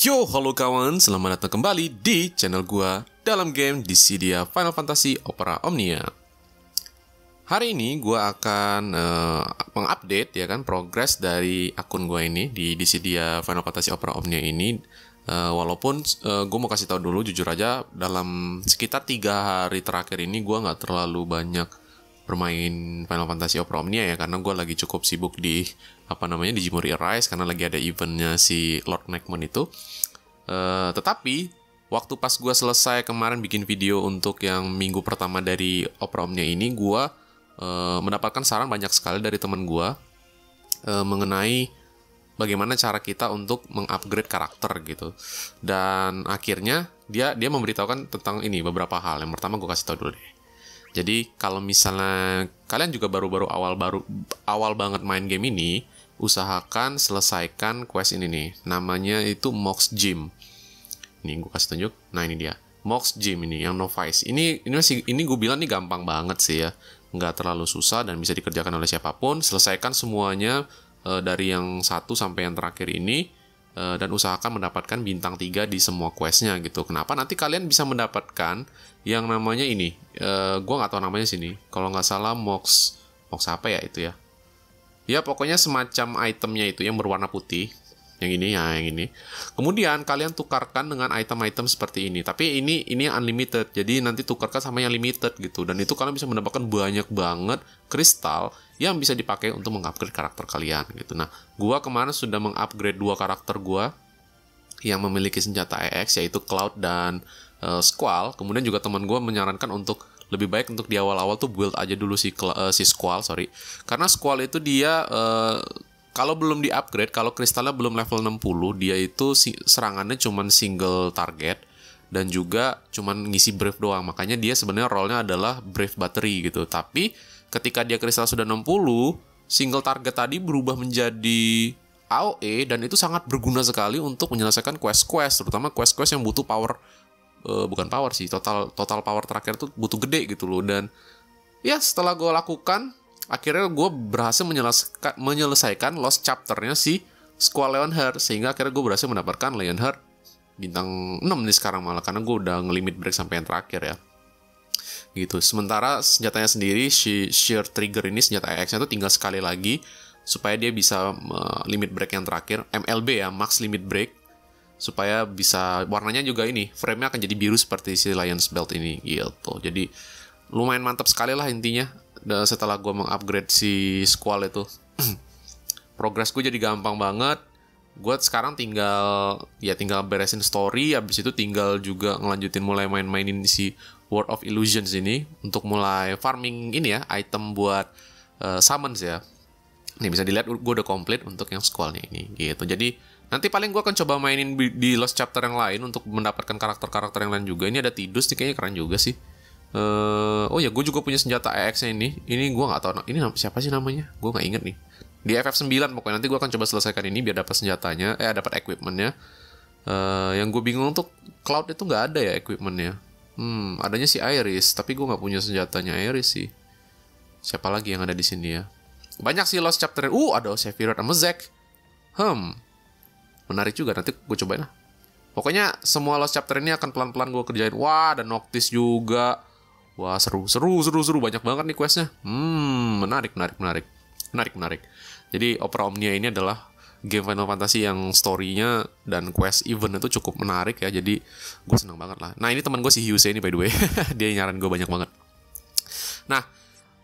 Yo, halo kawan, selamat datang kembali di channel gua dalam game Dissidia Final Fantasy Opera Omnia. Hari ini gua akan uh, mengupdate ya kan progres dari akun gua ini di Dissidia Final Fantasy Opera Omnia ini. Uh, walaupun uh, gue mau kasih tahu dulu jujur aja dalam sekitar tiga hari terakhir ini gua nggak terlalu banyak bermain Final Fantasy Opera Omnia ya karena gue lagi cukup sibuk di apa namanya di Jimuri Rise karena lagi ada eventnya si Lord Neckman itu. Uh, tetapi waktu pas gue selesai kemarin bikin video untuk yang minggu pertama dari Opera Omnia ini, gue uh, mendapatkan saran banyak sekali dari teman gue uh, mengenai bagaimana cara kita untuk mengupgrade karakter gitu. Dan akhirnya dia dia memberitahukan tentang ini beberapa hal. Yang pertama gue kasih tau dulu deh. Jadi kalau misalnya kalian juga baru-baru awal baru awal banget main game ini, usahakan selesaikan quest ini nih. Namanya itu Mox Gym. Nih gue kasih tunjuk. Nah ini dia. Mox Gym ini yang novice. Ini ini masih ini gue bilang nih gampang banget sih ya. Nggak terlalu susah dan bisa dikerjakan oleh siapa pun. Selesaikan semuanya uh, dari yang satu sampai yang terakhir ini uh, dan usahakan mendapatkan bintang 3 di semua questnya gitu. Kenapa? Nanti kalian bisa mendapatkan yang namanya ini. Uh, gue nggak tahu namanya sini. Kalau nggak salah Mox Mox apa ya itu ya? Ya pokoknya semacam itemnya itu yang berwarna putih. Yang ini ya, yang ini. Kemudian kalian tukarkan dengan item-item seperti ini. Tapi ini ini unlimited. Jadi nanti tukarkan sama yang limited gitu. Dan itu kalian bisa mendapatkan banyak banget kristal yang bisa dipakai untuk mengupgrade karakter kalian gitu. Nah, gua kemarin sudah mengupgrade dua karakter gua yang memiliki senjata EX yaitu Cloud dan uh, Squall. Kemudian juga teman gua menyarankan untuk lebih baik untuk di awal-awal tuh build aja dulu si uh, si Squall sorry. Karena Squall itu dia uh, kalau belum di upgrade kalau kristalnya belum level 60 dia itu si, serangannya cuman single target dan juga cuman ngisi brave doang. Makanya dia sebenarnya role-nya adalah brave battery gitu. Tapi ketika dia kristal sudah 60 single target tadi berubah menjadi AOE dan itu sangat berguna sekali untuk menyelesaikan quest-quest terutama quest-quest yang butuh power uh, bukan power sih total total power terakhir tuh butuh gede gitu loh. Dan ya setelah gue lakukan akhirnya gue berhasil menyelesaikan, menyelesaikan lost chapternya si Squall Leonheart sehingga akhirnya gue berhasil mendapatkan Leonheart bintang 6 nih sekarang malah karena gue udah ngelimit break sampai yang terakhir ya. Gitu. Sementara senjatanya sendiri si sheer trigger ini senjata EX nya tuh tinggal sekali lagi supaya dia bisa uh, limit break yang terakhir. MLB ya max limit break supaya bisa warnanya juga ini frame-nya akan jadi biru seperti si Lions Belt ini gitu. Jadi lumayan mantap sekali lah intinya. Dan setelah gue mengupgrade si Squall itu. Progres gue jadi gampang banget. Gue sekarang tinggal ya tinggal beresin story habis itu tinggal juga ngelanjutin mulai main-mainin si World of Illusions ini untuk mulai farming ini ya item buat uh, summons ya. Nih bisa dilihat gue udah komplit untuk yang Squall ini gitu. Jadi Nanti paling gue akan coba mainin di Lost Chapter yang lain untuk mendapatkan karakter-karakter yang lain juga. Ini ada Tidus nih kayaknya keren juga sih. Uh, oh ya, gue juga punya senjata EX-nya ini. Ini gue nggak tahu ini siapa sih namanya. Gue nggak inget nih. Di FF9 pokoknya nanti gue akan coba selesaikan ini biar dapat senjatanya, eh dapat equipmentnya. Uh, yang gue bingung untuk Cloud itu nggak ada ya equipmentnya. Hmm, adanya si Iris, tapi gue nggak punya senjatanya Iris sih. Siapa lagi yang ada di sini ya? Banyak sih Lost Chapter. Uh, ada Sephiroth sama Zack. Hmm, menarik juga nanti gue cobain lah. Pokoknya semua lost chapter ini akan pelan-pelan gue kerjain. Wah ada Noctis juga. Wah seru seru seru seru. Banyak banget nih questnya. Hmm menarik menarik menarik. Menarik menarik. Jadi Opera Omnia ini adalah game Final Fantasy yang story-nya dan quest event itu cukup menarik ya. Jadi gue seneng banget lah. Nah ini teman gue si Hyuse ini by the way. Dia nyaran gue banyak banget. Nah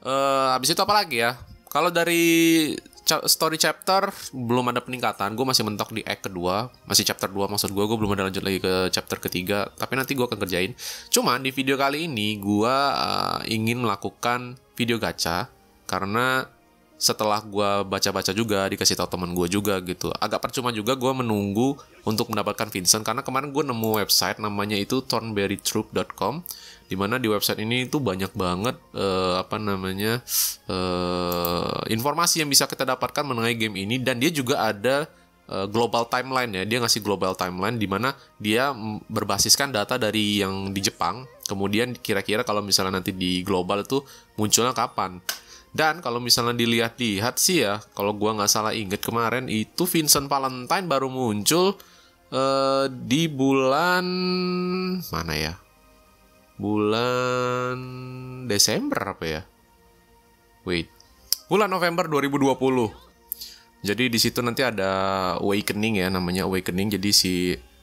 uh, habis itu apa lagi ya? Kalau dari story chapter belum ada peningkatan. Gue masih mentok di act kedua masih chapter 2 maksud gue gue belum ada lanjut lagi ke chapter ketiga tapi nanti gue akan kerjain. Cuman di video kali ini gue uh, ingin melakukan video gacha karena setelah gue baca-baca juga dikasih tahu teman gue juga gitu. Agak percuma juga gue menunggu untuk mendapatkan Vincent karena kemarin gue nemu website namanya itu thornberrytroop.com di mana di website ini tuh banyak banget uh, apa namanya uh, informasi yang bisa kita dapatkan mengenai game ini. Dan dia juga ada uh, global timeline ya. Dia ngasih global timeline di mana dia berbasiskan data dari yang di Jepang. Kemudian kira-kira kalau misalnya nanti di global itu munculnya kapan. Dan kalau misalnya dilihat-lihat sih ya kalau gua nggak salah inget kemarin itu Vincent Valentine baru muncul uh, di bulan mana ya? Bulan Desember apa ya? Wait. Bulan November 2020. Jadi di situ nanti ada awakening ya namanya awakening. Jadi si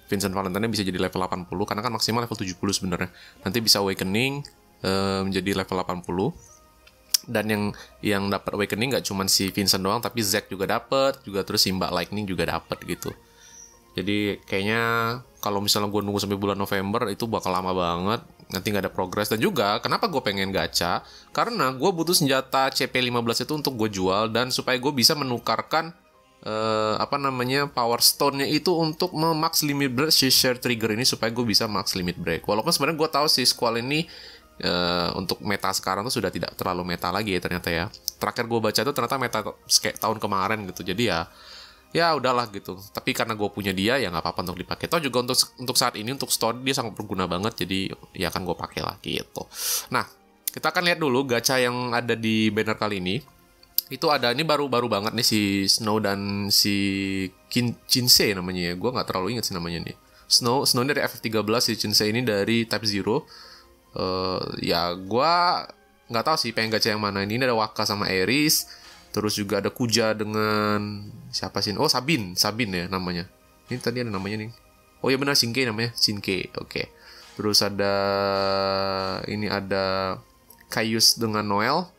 Vincent Valentine bisa jadi level 80 karena kan maksimal level 70 sebenarnya. Nanti bisa awakening uh, menjadi level 80 dan yang yang dapat awakening nggak cuma si Vincent doang tapi Zack juga dapat juga terus Simba Lightning juga dapat gitu jadi kayaknya kalau misalnya gue nunggu sampai bulan November itu bakal lama banget. Nanti nggak ada progres. Dan juga kenapa gue pengen gacha? Karena gue butuh senjata CP15 itu untuk gue jual dan supaya gue bisa menukarkan uh, apa namanya power stone-nya itu untuk memax limit break si share trigger ini supaya gue bisa max limit break. Walaupun sebenarnya gue tahu si squall ini uh, untuk meta sekarang tuh sudah tidak terlalu meta lagi ya ternyata ya. Terakhir gue baca itu ternyata meta kayak tahun kemarin gitu. Jadi ya ya udahlah gitu. Tapi karena gue punya dia ya nggak apa-apa untuk dipakai. Toh juga untuk untuk saat ini untuk store dia sangat berguna banget jadi ya akan gue pakai lagi gitu. Nah kita akan lihat dulu gacha yang ada di banner kali ini. Itu ada ini baru-baru banget nih si Snow dan si Kin Chinsei namanya ya. Gue nggak terlalu ingat sih namanya nih. Snow Snow dari FF13 si Chinsei ini dari Type Zero. Uh, ya gue nggak tahu sih pengen gacha yang mana. Ini, ini ada Waka sama Eris Terus juga ada Kuja dengan siapa sih? Oh Sabin, Sabin ya namanya. Ini tadi ada namanya nih. Oh ya benar Shinke namanya, Shinke. Oke. Okay. Terus ada ini ada Kaius dengan Noel.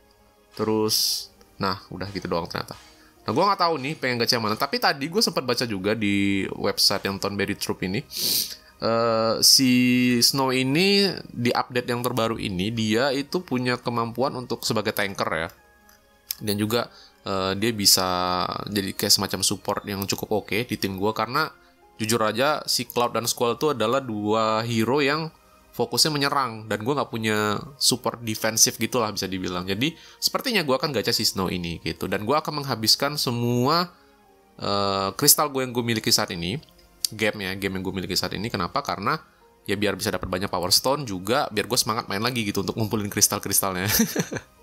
Terus nah udah gitu doang ternyata. Nah gue nggak tahu nih pengen gacha mana. Tapi tadi gue sempat baca juga di website yang Tonberry Troop ini. Uh, si Snow ini di update yang terbaru ini dia itu punya kemampuan untuk sebagai tanker ya dan juga uh, dia bisa jadi kayak semacam support yang cukup oke okay di tim gue karena jujur aja si Cloud dan Squall itu adalah dua hero yang fokusnya menyerang. Dan gue nggak punya support defensif gitulah bisa dibilang. Jadi sepertinya gue akan gacha si Snow ini gitu. Dan gue akan menghabiskan semua uh, kristal gue yang gue miliki saat ini game ya game yang gue miliki saat ini. Kenapa? Karena ya biar bisa dapat banyak power stone juga biar gue semangat main lagi gitu untuk ngumpulin kristal-kristalnya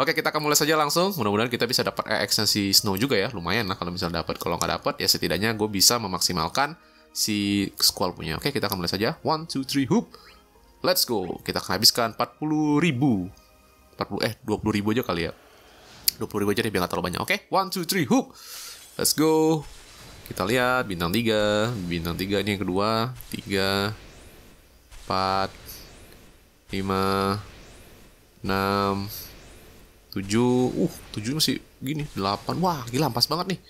Oke, kita akan mulai saja langsung. Mudah-mudahan kita bisa dapat EX si Snow juga ya. Lumayan lah kalau misalnya dapat. Kalau nggak dapat, ya setidaknya gue bisa memaksimalkan si Squall punya. Oke, kita akan mulai saja. One, two, three, hoop. Let's go. Kita akan habiskan 40 ribu. 40, eh, 20 ribu aja kali ya. 20 ribu aja deh, biar nggak terlalu banyak. Oke, one, two, three, hoop. Let's go. Kita lihat bintang 3. Bintang 3 ini yang kedua. 3, 4, 5, 6, 7 uh 7 masih gini 8 wah gila pas banget nih.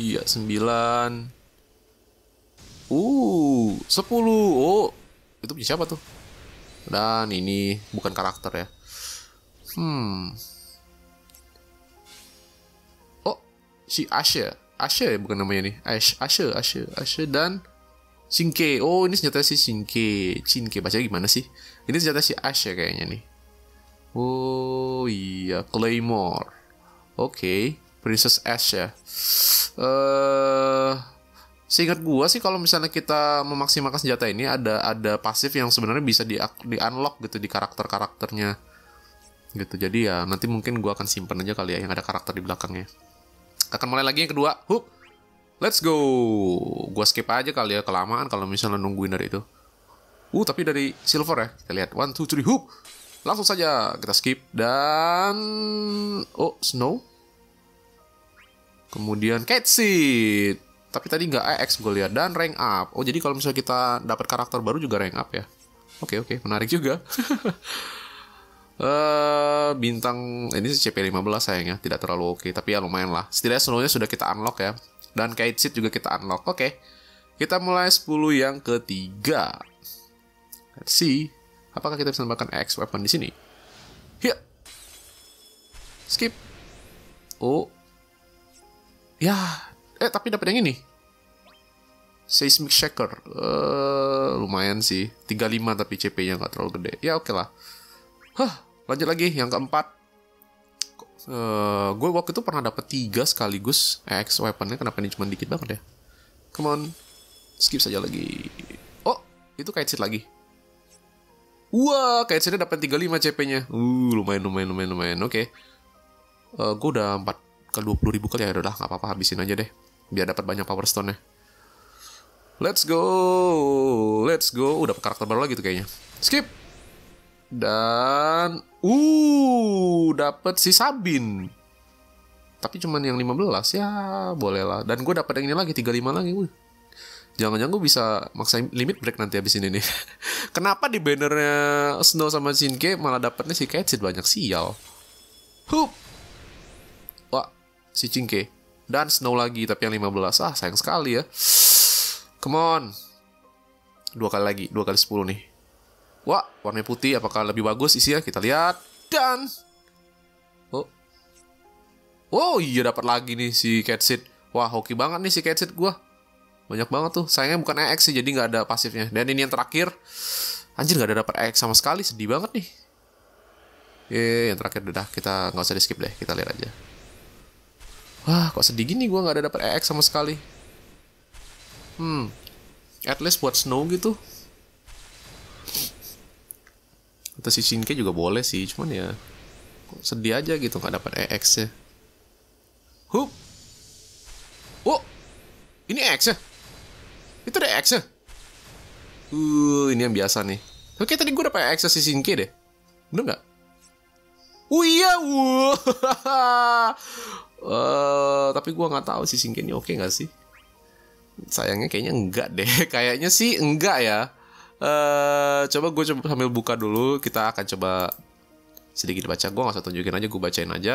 Iya 9 uh 10 oh itu punya siapa tuh? Dan ini bukan karakter ya. Hmm. Oh si Asha Asha ya bukan namanya nih. Ash Asha Asha Asha dan Shinke. Oh ini senjata si Shinke. Shinke baca gimana sih? Ini senjata si Asha kayaknya nih Oh iya, Claymore. Oke, okay. Princess Ash ya. Eh, uh, seingat gua sih kalau misalnya kita memaksimalkan senjata ini ada ada pasif yang sebenarnya bisa di di unlock gitu di karakter-karakternya. Gitu. Jadi ya nanti mungkin gua akan simpan aja kali ya yang ada karakter di belakangnya. Akan mulai lagi yang kedua. Hup. Let's go. Gua skip aja kali ya kelamaan kalau misalnya nungguin dari itu. Uh, tapi dari silver ya. Kita lihat. One, two, three, hoop. Langsung saja kita skip dan oh snow. Kemudian cat seat. Tapi tadi nggak EX gue lihat dan rank up. Oh jadi kalau misalnya kita dapat karakter baru juga rank up ya. Oke oke menarik juga. uh, bintang ini sih CP15 sayangnya tidak terlalu oke tapi ya lumayan lah. Setidaknya snownya sudah kita unlock ya. Dan kite seat juga kita unlock. Oke. Kita mulai 10 yang ketiga. Let's see. Apakah kita bisa menambahkan X weapon di sini? Ya. Skip. Oh. Ya. Eh, tapi dapat yang ini. Seismic Shaker. Uh, lumayan sih. 35 tapi CP-nya nggak terlalu gede. Ya oke okay lah. Hah, lanjut lagi yang keempat. Uh, eh, gue waktu itu pernah dapat tiga sekaligus X weaponnya kenapa ini cuma dikit banget ya come on skip saja lagi oh itu seat lagi Wah, kayak sini dapat 35 CP-nya. Uh, lumayan, lumayan, lumayan, lumayan. Oke. Okay. Uh, gue udah 4 ke 20 ribu kali ya. Udah, nggak apa-apa, habisin aja deh. biar dapat banyak power stone-nya. Let's go, let's go. Udah karakter baru lagi tuh kayaknya. Skip. Dan, uh, dapat si Sabin. Tapi cuman yang 15 ya, boleh lah. Dan gue dapat yang ini lagi 35 lagi. Uh. Jangan-jangan gue bisa maksain limit break nanti abis ini nih. Kenapa di bannernya Snow sama Shinke malah dapetnya si Ketsit banyak sial. Hup. Wah, si Shinke. Dan Snow lagi tapi yang 15. Ah, sayang sekali ya. Come on. Dua kali lagi, dua kali 10 nih. Wah, warna putih apakah lebih bagus isinya? Kita lihat. Dan Oh. Oh iya dapat lagi nih si Catsit. Wah, hoki banget nih si Catsit gua. Banyak banget tuh. Sayangnya bukan EX sih, jadi nggak ada pasifnya. Dan ini yang terakhir. Anjir nggak ada dapat EX sama sekali, sedih banget nih. Eh, yang terakhir udah kita nggak usah di skip deh, kita lihat aja. Wah, kok sedih gini gue nggak ada dapat EX sama sekali. Hmm, at least buat Snow gitu. Atau si Shinke juga boleh sih, cuman ya sedih aja gitu nggak dapat EX ya. Hup. Oh, ini EX ya? Itu ada X ya? Uh, ini yang biasa nih. Oke, tadi gue dapet X si Shinke deh. Bener nggak? Oh iya, uh, tapi gue nggak tahu si Shinke ini oke nggak sih? Sayangnya kayaknya enggak deh. kayaknya sih enggak ya. Uh, coba gue coba sambil buka dulu. Kita akan coba sedikit baca. Gue nggak usah tunjukin aja, gue bacain aja.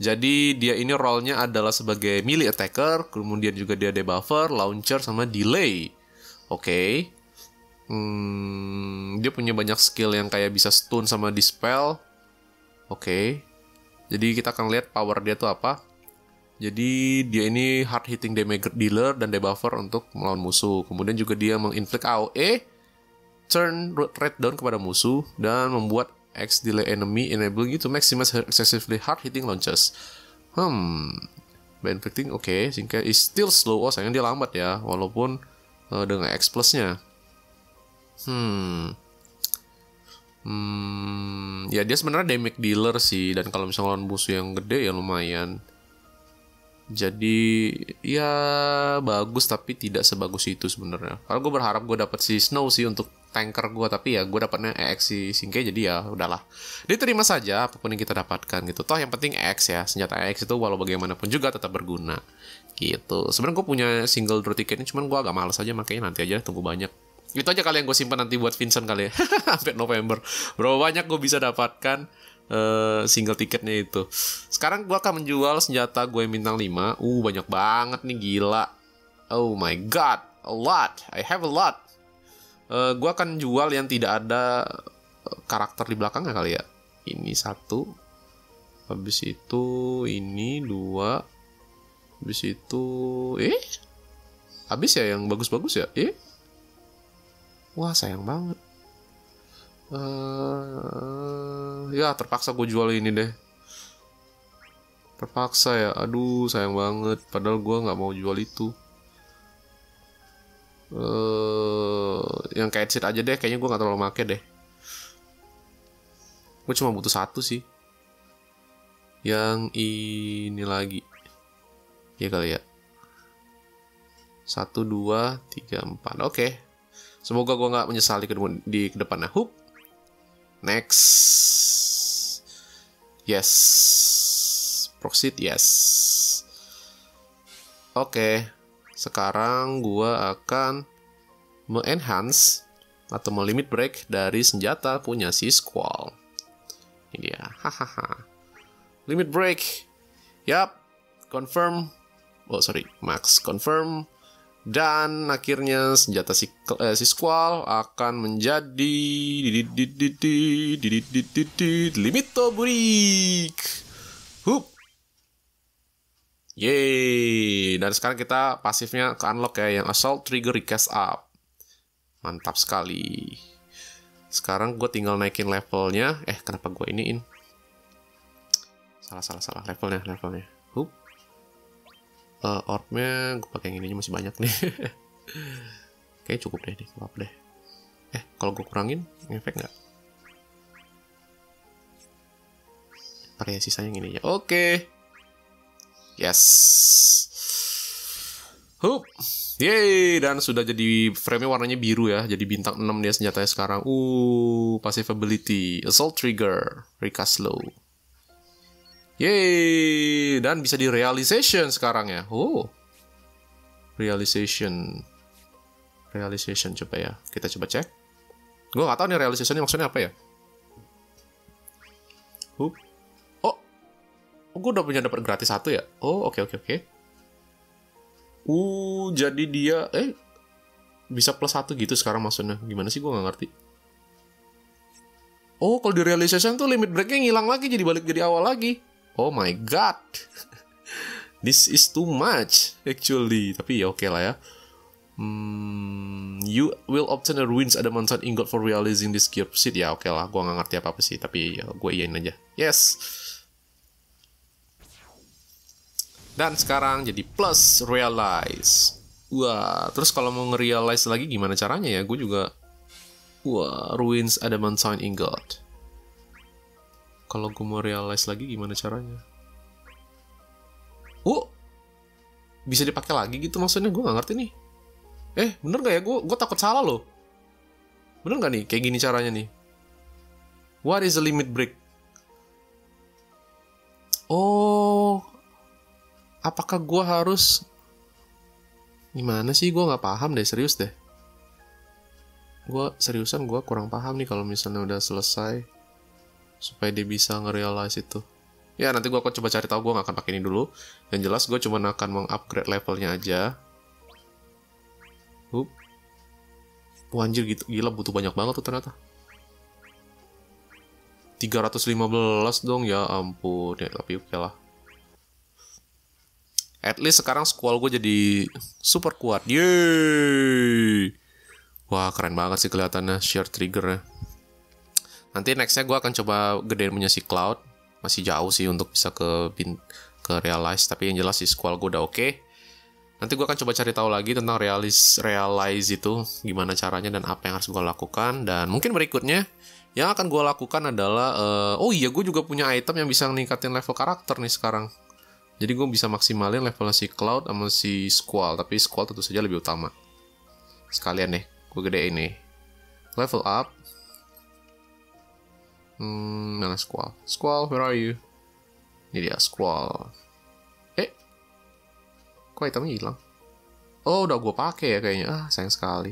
Jadi dia ini role-nya adalah sebagai melee attacker, kemudian juga dia debuffer, launcher, sama delay. Oke. Okay. Hmm, dia punya banyak skill yang kayak bisa stun sama dispel. Oke. Okay. Jadi kita akan lihat power dia tuh apa. Jadi dia ini hard hitting damage dealer dan debuffer untuk melawan musuh. Kemudian juga dia menginflict AOE, turn red down kepada musuh dan membuat X delay enemy enabling you to maximize her excessively hard hitting launches. Hmm, by inflicting oke, okay. Singkat is still slow. Oh sayang dia lambat ya, walaupun uh, dengan X plusnya. Hmm, hmm, ya dia sebenarnya damage dealer sih, dan kalau misalnya lawan musuh yang gede ya lumayan. Jadi ya bagus tapi tidak sebagus itu sebenarnya. Kalau gue berharap gue dapat si Snow sih untuk tanker gue tapi ya gue dapatnya EX si Singke jadi ya udahlah. Diterima saja apa pun yang kita dapatkan gitu. Toh yang penting EX ya senjata EX itu walau bagaimanapun juga tetap berguna. Gitu. Sebenarnya gue punya single draw ticket ini cuman gue agak males aja makanya nanti aja tunggu banyak. Itu aja kali yang gue simpan nanti buat Vincent kali ya. Sampai November. Berapa banyak gue bisa dapatkan uh, single tiketnya itu. Sekarang gue akan menjual senjata gue bintang 5 uh banyak banget nih gila. Oh my god a lot. I have a lot. Uh, eh, gue akan jual yang tidak ada eh, karakter di belakangnya kali ya. Ini satu habis itu ini dua habis itu eh habis ya yang bagus-bagus ya? Eh wah sayang banget uh, ya terpaksa gue jual ini deh. Terpaksa ya. Aduh sayang banget. Padahal gue nggak mau jual itu. Uh, yang kayak seat aja deh. Kayaknya gue gak terlalu make deh. Gue cuma butuh satu sih. Yang ini lagi. Ya kali ya. Satu dua tiga empat. Oke. Semoga gue nggak menyesali di, ke depannya hook next yes proceed yes oke sekarang gua akan me-enhance atau melimit break dari senjata punya si Squall. Ini dia. Hahaha. Limit break. Yap. Confirm. Oh, sorry. Max confirm. Dan akhirnya senjata si, eh, si Squall akan menjadi Limito Break. Hup. Yeay, dan sekarang kita pasifnya ke unlock ya, yang Assault Trigger Recast Up. Mantap sekali. Sekarang gue tinggal naikin levelnya. Eh, kenapa gue iniin? Salah, salah, salah. Levelnya, levelnya. Hup. Uh, orbnya, gue pakai yang ini masih banyak nih. Kayaknya cukup deh, nih. Apa deh. Eh, kalau gue kurangin, efek nggak? Pakai sisanya yang ini ya. Oke. Okay. Yes. Hup. Yeay, dan sudah jadi frame warnanya biru ya. Jadi bintang 6 dia senjatanya sekarang. Uh, passive ability, assault trigger, recast slow. Yeay, dan bisa di realization sekarang ya. Oh. Realization. Realization coba ya. Kita coba cek. Gue gak tahu nih realization maksudnya apa ya. Hup. Oh. Oh, gue udah punya dapat gratis satu ya. Oh, oke okay, oke okay, oke. Okay. Uh, jadi dia eh bisa plus satu gitu sekarang maksudnya. Gimana sih gue nggak ngerti. Oh, kalau di realization tuh limit breaknya ngilang lagi jadi balik jadi awal lagi. Oh my god. This is too much actually. Tapi ya oke okay lah ya. Hmm, you will obtain a ruins adamantine ingot for realizing this gear seed. Ya oke okay lah, gue nggak ngerti apa apa sih. Tapi ya, gue iyain aja. Yes. Dan sekarang jadi plus realize. Wah, terus kalau mau nge-realize lagi gimana caranya ya? Gue juga Wah, ruins adamantine ingot. Kalau gue mau realize lagi gimana caranya? Oh, bisa dipakai lagi gitu maksudnya? Gue nggak ngerti nih. Eh, bener gak ya? Gue gue takut salah loh. Bener gak nih? Kayak gini caranya nih. What is the limit break? Oh, apakah gue harus gimana sih gue nggak paham deh serius deh gue seriusan gue kurang paham nih kalau misalnya udah selesai supaya dia bisa nge-realize itu ya nanti gue akan coba cari tahu gue nggak akan pakai ini dulu yang jelas gue cuma akan mengupgrade levelnya aja Hup. Wanjir gitu gila butuh banyak banget tuh ternyata 315 dong ya ampun ya tapi oke lah at least sekarang squall gue jadi super kuat. Yeay. Wah, keren banget sih kelihatannya share triggernya. Nanti nextnya gue akan coba gedein punya si Cloud. Masih jauh sih untuk bisa ke bin, ke realize. Tapi yang jelas si squall gue udah oke. Okay. Nanti gue akan coba cari tahu lagi tentang realize, realize itu. Gimana caranya dan apa yang harus gue lakukan. Dan mungkin berikutnya yang akan gue lakukan adalah... Uh, oh iya, gue juga punya item yang bisa meningkatin level karakter nih sekarang. Jadi gue bisa maksimalin level si Cloud sama si Squall, tapi Squall tentu saja lebih utama. Sekalian deh, gue gede ini. Level up. Hmm, mana Squall? Squall, where are you? Ini dia, Squall. Eh, kok itemnya hilang? Oh, udah gue pakai ya kayaknya. Ah, sayang sekali.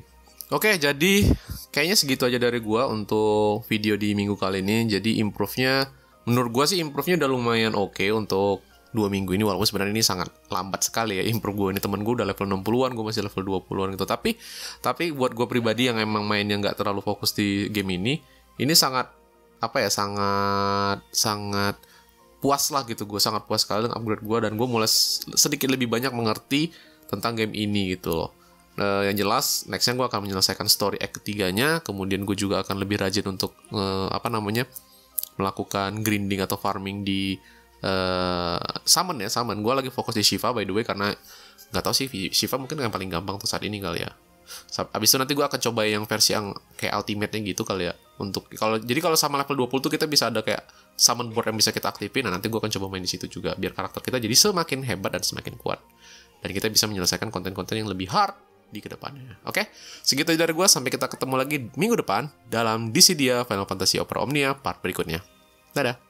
Oke, jadi kayaknya segitu aja dari gue untuk video di minggu kali ini. Jadi improve-nya, menurut gue sih improve-nya udah lumayan oke okay untuk dua minggu ini walaupun sebenarnya ini sangat lambat sekali ya improve gue ini temen gue udah level 60-an gue masih level 20-an gitu tapi tapi buat gue pribadi yang emang mainnya nggak terlalu fokus di game ini ini sangat apa ya sangat sangat puas lah gitu. Gue sangat puas sekali dengan upgrade gue dan gue mulai sedikit lebih banyak mengerti tentang game ini gitu loh. Uh, yang jelas nextnya gue akan menyelesaikan story act ketiganya. Kemudian gue juga akan lebih rajin untuk uh, apa namanya melakukan grinding atau farming di uh, summon ya summon. Gue lagi fokus di Shiva by the way karena nggak tahu sih Shiva mungkin yang paling gampang tuh saat ini kali ya Abis itu nanti gue akan coba yang versi yang kayak ultimate-nya gitu kali ya. Untuk kalau jadi kalau sama level 20 tuh kita bisa ada kayak summon board yang bisa kita aktifin. Nah, nanti gue akan coba main di situ juga biar karakter kita jadi semakin hebat dan semakin kuat. Dan kita bisa menyelesaikan konten-konten yang lebih hard di ke depannya. Oke, segitu dari gue. Sampai kita ketemu lagi minggu depan dalam Dissidia Final Fantasy Opera Omnia part berikutnya. Dadah.